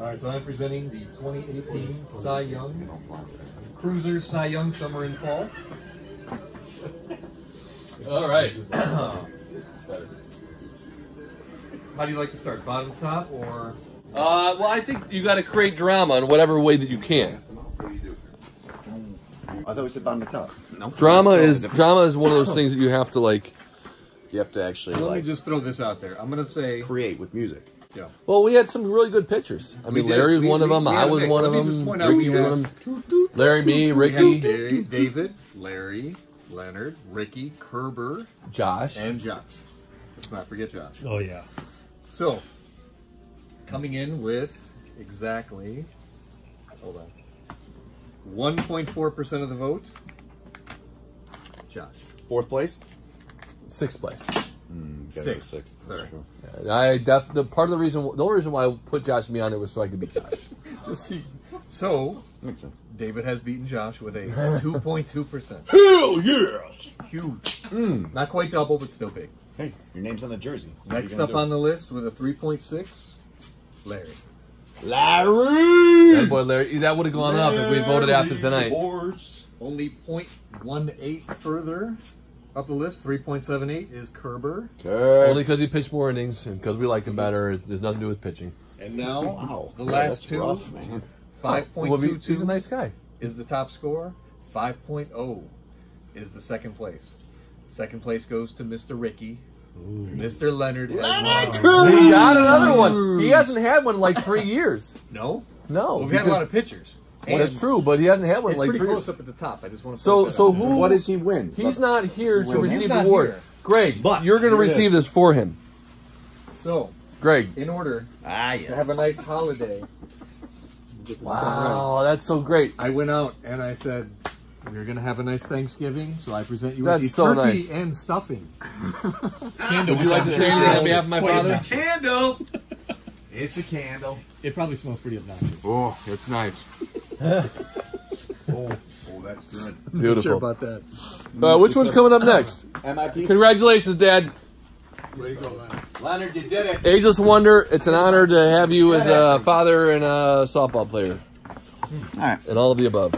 All right, so I'm presenting the 2018 Cy Young Krusers Cy Young Summer and Fall. All right. How do you like to start? Bottom top or? Uh, well, I think you got to create drama in whatever way that you can. I thought we said bottom to top. Drama is drama is one of those things that you have to like. You have to actually Let me just throw this out there. I'm gonna say, create with music. Yeah. Well, we had some really good pitchers. I mean, Larry was one of them. I was one of them. point out Ricky was one of them. Larry, me, Ricky, David, Larry, Leonard, Ricky, Kerber, Josh. and Josh. Let's not forget Josh. Oh yeah. So, coming in with exactly, hold on, 1.4% of the vote, Josh. Fourth place. Sixth place. Mm, gotta go Sixth. Sixth. I def the part of the reason the only reason why I put Josh and me on there was so I could beat Josh. Just see. So, Makes sense. David has beaten Josh with a 2.2%. Hell yes! Huge. Mm. Not quite double, but still big. Hey, your name's on the jersey. Next up on the list with a 3.6, Larry. Larry. That boy Larry, that would have gone up if we voted after tonight. Horse. Only 0.18 further up the list, 3.78 is Kerber. Only because he pitched more innings and because we like him better. It- There's nothing to do with pitching. And now, Wow. the Yeah, last that's two, rough, man. Well, he- 5.22 he's a nice guy. is the top score. 5.0 is the second place. Second place goes to Mr. Ricky. Mr. Leonard has won. He got another one. He hasn't had one in like three years. No? No, Well, we've had a lot of pictures. Well, that's true, but he hasn't had one It's like pretty three close up at the top. I just want to So, that so out. who? What does he win? He's not here to receive he's the award. here. Greg, But you're going to receive this for him. So, Greg. in order Ah, to have a nice holiday, Wow, that's so great. I went out and I said, we're going to have a nice Thanksgiving, so I present you That's with the so turkey nice. and stuffing. candle. Would you like to say anything on behalf of my father? candle. It's a candle. It probably smells pretty obnoxious. Oh, it's nice. Oh, oh, that's good. Sure Beautiful. about that. Uh, which one's coming up next? MIP. Congratulations, Dad. Leonard, you did it. Ageless Wonder, it's an honor to have you as a father and a softball player. All right. And all of the above.